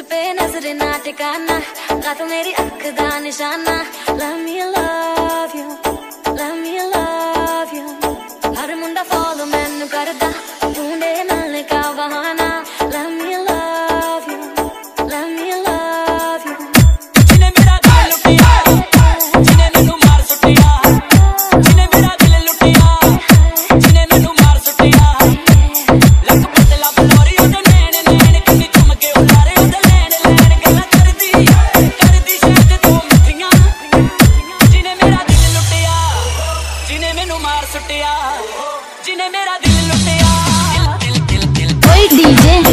पे नज़र ना टिकाना का तो मेरी अख का निशाना। Love me love you love me love you हर मुंडा फॉलो मैनू करदा, ढूंढे ਮੈਨੂੰ ਮਾਰ ਸੁੱਟਿਆ ਜਿਨੇ ਮੇਰਾ ਦਿਲ ਲੁੱਟਿਆ ਦਿਲ ਦਿਲ